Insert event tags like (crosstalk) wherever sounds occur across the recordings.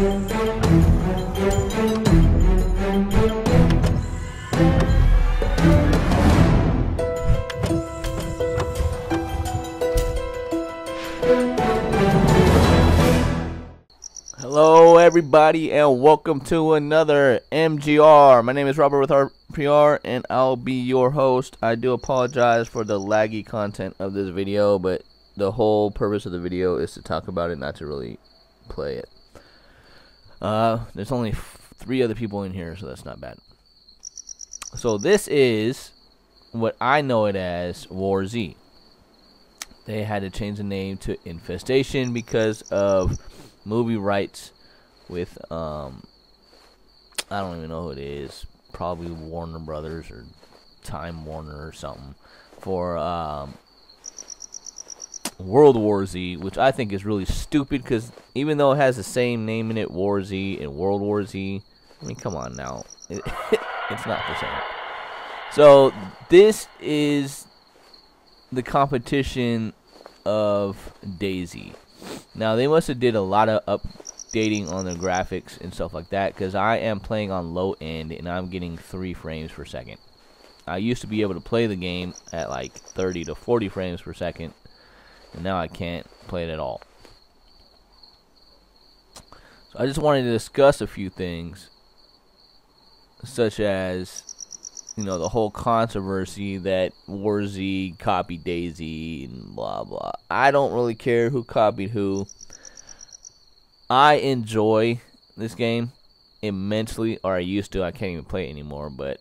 Hello, everybody, and welcome to another MGR. My name is Robert with RPR, and I'll be your host. I do apologize for the laggy content of this video, but the whole purpose of the video is to talk about it, not to really play it. Uh, there's only three other people in here, so that's not bad. So this is what I know it as War Z. They had to change the name to Infestation because of movie rights with um I don't even know who it is. Probably Warner Brothers or Time Warner or something for um World War Z, which I think is really stupid because even though it has the same name in it, War Z and World War Z, I mean, come on now, it, (laughs) it's not the same. So this is the competition of DayZ. Now they must have did a lot of updating on the graphics and stuff like that because I am playing on low end and I'm getting three frames per second. I used to be able to play the game at like 30 to 40 frames per second and now I can't play it at all. So I just wanted to discuss a few things such as you know the whole controversy that War Z copied DayZ and blah blah. I don't really care who copied who. I enjoy this game immensely, or I used to. I can't even play it anymore. But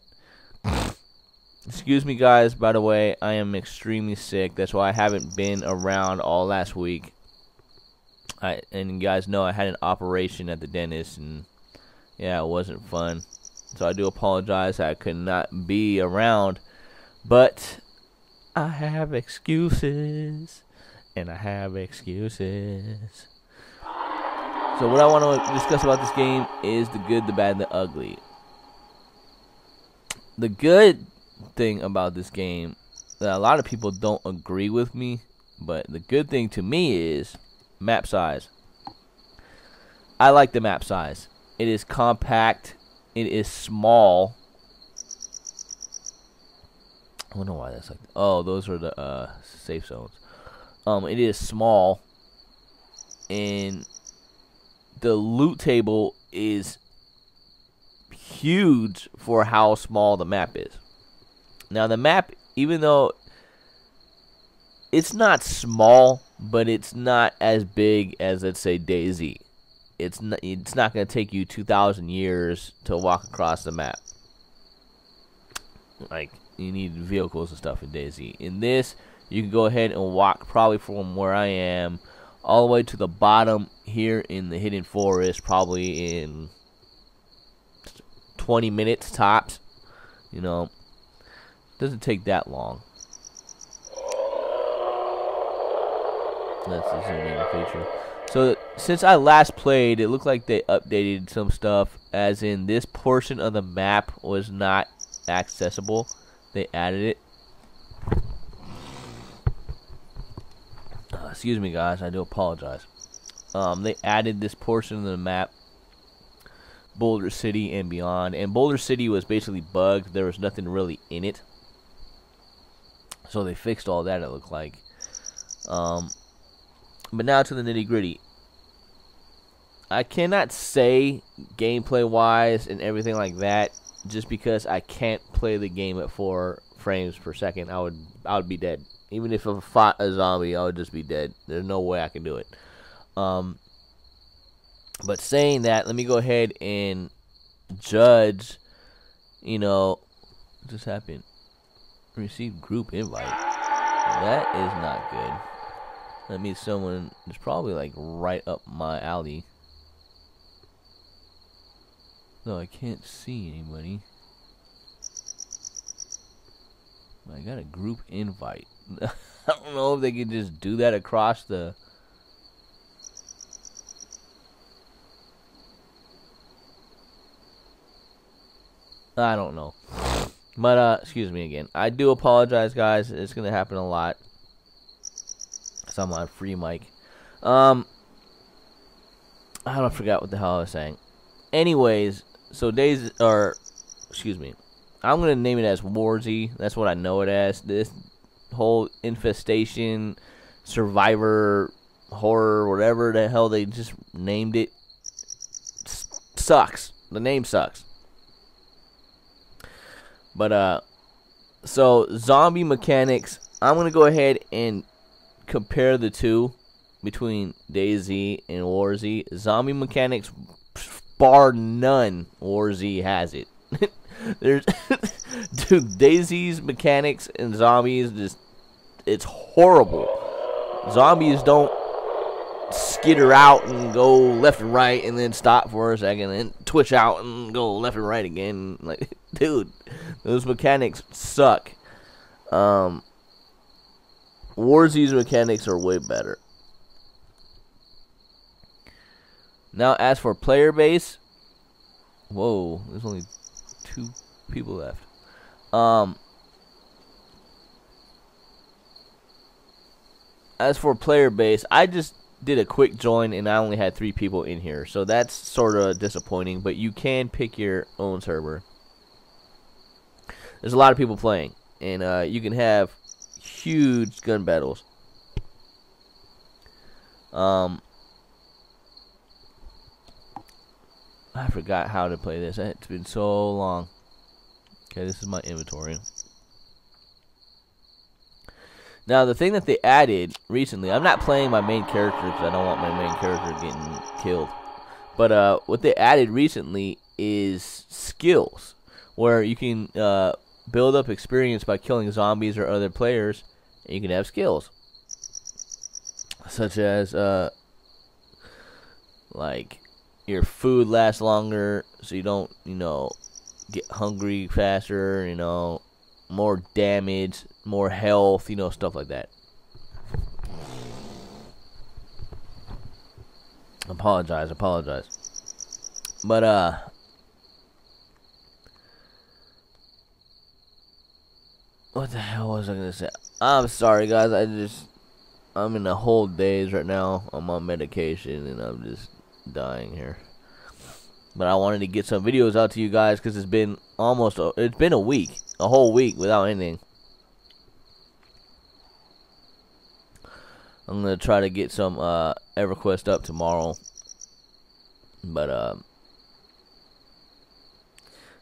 excuse me, guys. By the way, I am extremely sick. That's why I haven't been around all last week. I and you guys know I had an operation at the dentist, and yeah, it wasn't fun. So I do apologize I could not be around. But I have excuses. And I have excuses. So what I want to discuss about this game is the good, the bad, and the ugly. The good thing about this game that a lot of people don't agree with me, but the good thing to me is map size. I like the map size. It is compact it is small. I know why that's like. Oh, those are the uh, safe zones. Um, it is small, and the loot table is huge for how small the map is. Now the map, even though it's not small, but it's not as big as let's say DayZ. it's not, it's not going to take you 2,000 years to walk across the map. Like, you need vehicles and stuff in DayZ. In this, you can go ahead and walk probably from where I am all the way to the bottom here in the hidden forest, probably in 20 minutes tops. You know, doesn't take that long. That's the zoom feature. So since I last played, it looked like they updated some stuff, as in this portion of the map was not accessible. They added it. Uh, excuse me, guys. I do apologize. Um, they added this portion of the map, Boulder City and beyond. And Boulder City was basically bugged. There was nothing really in it. So they fixed all that, it looked like. Um, but now to the nitty gritty. I cannot say gameplay wise and everything like that just because I can't play the game at four frames per second. I would I would be dead. Even if I fought a zombie, I would just be dead. There's no way I can do it. Um, but saying that, let me go ahead and judge. You know, what just happened. Receive group invite. That is not good. That means someone is probably like right up my alley. No, I can't see anybody. I got a group invite. (laughs) I don't know if they can just do that across the. I don't know. But, uh, excuse me again. I do apologize, guys. It's to happen a lot. I'm on free mic. Um, I don't forgot what the hell I was saying. Anyways, so days or excuse me, I'm gonna name it as War Z. That's what I know it as. This whole infestation, survivor, horror, whatever the hell they just named it, sucks. The name sucks. But uh, so zombie mechanics. I'm gonna go ahead and compare the two between DayZ and War Z. Zombie mechanics, bar none, War Z has it. (laughs) There's, (laughs) dude, DayZ's mechanics and zombies just, it's horrible. Zombies don't skitter out and go left and right and then stop for a second and twitch out and go left and right again. (laughs) Like, dude, those mechanics suck. Um, War Z's mechanics are way better. Now, as for player base, whoa, there's only two people left. Um, as for player base, I just did a quick join and I only had three people in here, so that's sort of disappointing. But you can pick your own server. There's a lot of people playing, and uh, you can have huge gun battles. Um, I forgot how to play this. It's been so long. Okay, this is my inventory. Now, the thing that they added recently, I'm not playing my main character because I don't want my main character getting killed. But uh, what they added recently is skills, where you can uh, build up experience by killing zombies or other players, and you can have skills. Such as, uh, like, your food lasts longer, so you don't, you know, get hungry faster, you know, more damage, more health, you know, stuff like that. Apologize, apologize. But, uh, what the hell was I gonna say? I'm sorry, guys. I just, I'm in a whole daze right now. I'm on medication and I'm just dying here. But I wanted to get some videos out to you guys because it's been almost, a, it's been a week, a whole week without anything. I'm gonna try to get some uh, EverQuest up tomorrow. But um,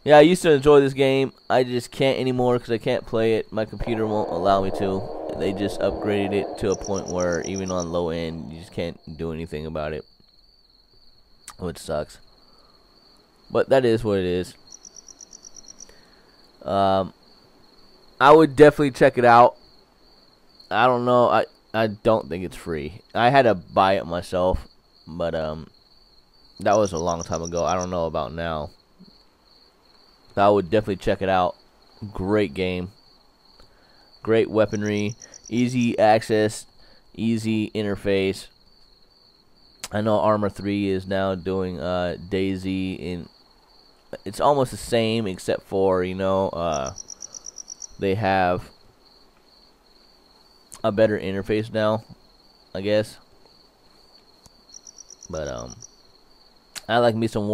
yeah, I used to enjoy this game. I just can't anymore because I can't play it. My computer won't allow me to. They just upgraded it to a point where even on low end, you just can't do anything about it, which sucks. But that is what it is. Um, I would definitely check it out. I don't know. I I don't think it's free. I had to buy it myself, but um, that was a long time ago. I don't know about now. I would definitely check it out. Great game. Great weaponry, easy access, easy interface. I know Arma 3 is now doing uh, DayZ in it's almost the same except for you know uh, they have a better interface now, I guess. But um, I like me some.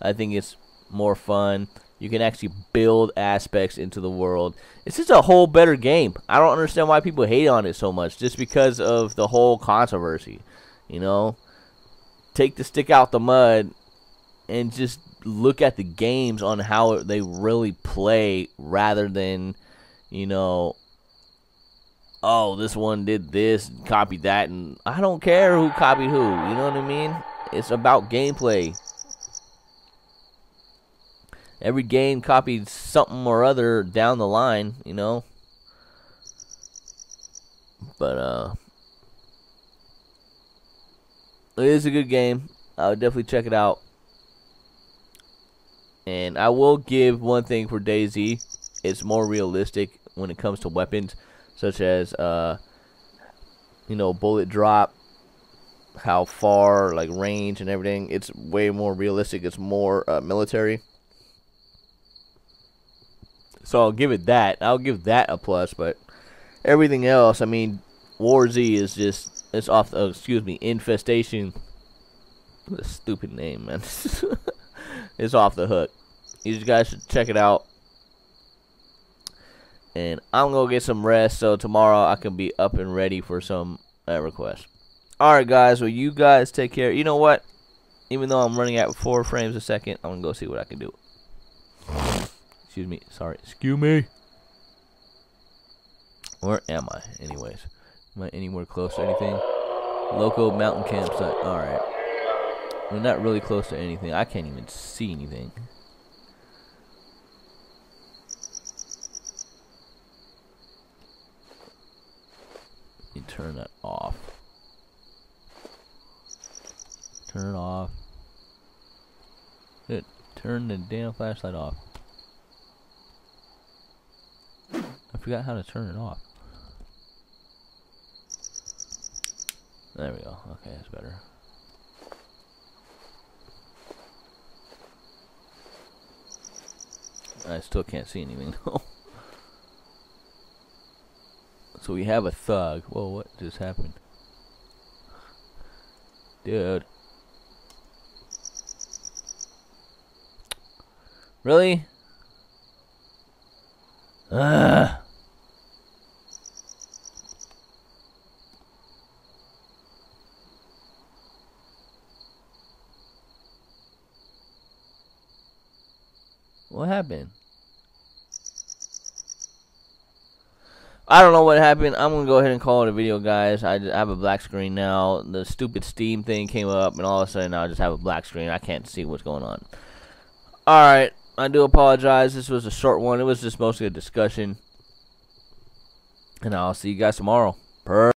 I think it's more fun. You can actually build aspects into the world. It's just a whole better game. I don't understand why people hate on it so much, just because of the whole controversy. You know, take the stick out the mud and just look at the games on how they really play rather than, you know, oh, this one did this, copied that, and I don't care who copied who. You know what I mean? It's about gameplay. Every game copied something or other down the line, you know. But uh it is a good game. I would definitely check it out. And I will give one thing for DayZ. It's more realistic when it comes to weapons, such as, uh, you know, bullet drop, how far, like range and everything. It's way more realistic. It's more uh, military. So I'll give it that. I'll give that a plus. But everything else, I mean, War Z is just it's off. The, excuse me, infestation The stupid name, man. (laughs) it's off the hook. You guys should check it out. And I'm gonna get some rest so tomorrow I can be up and ready for some uh, requests. Alright, guys. Well, you guys take care. You know what? Even though I'm running at four frames a second, I'm gonna go see what I can do. Excuse me. Sorry. Excuse me. Where am I, anyways? Am I anywhere close to anything? Local mountain campsite. Alright. We're not really close to anything. I can't even see anything. Turn that off. Turn it off. It Turn the damn flashlight off. I forgot how to turn it off. There we go. Okay, that's better. I still can't see anything (laughs) though. So we have a thug. Whoa, what just happened? Dude. Really? Ugh. What happened? I don't know what happened. I'm gonna go ahead and call it a video, guys. I, I have a black screen now. The stupid Steam thing came up, and all of a sudden I just have a black screen. I can't see what's going on. All right, I do apologize. This was a short one. It was just mostly a discussion, and I'll see you guys tomorrow. Per